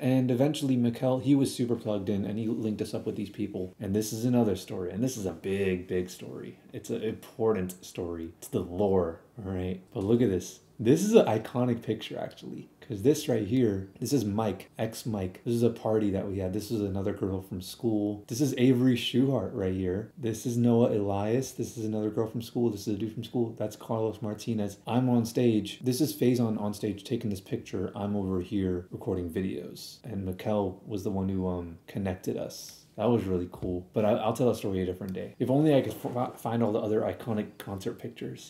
And eventually, Mikkel, he was super plugged in and he linked us up with these people. And this is another story. And this is a big, big story. It's an important story. It's the lore, right? But look at this. This is an iconic picture, actually. Because this right here, this is Mike, ex Mike. This is a party that we had. This is another girl from school. This is Avery Schuhart right here. This is Noah Elias. This is another girl from school. This is a dude from school. That's Carlos Martinez. I'm on stage. This is Faison on stage taking this picture. I'm over here recording videos. And Mikkel was the one who um connected us. That was really cool. But I, will tell that story a different day. If only I could find all the other iconic concert pictures.